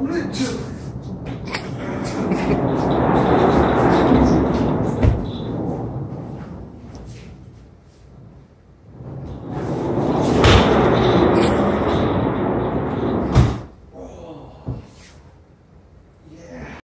Bluetooth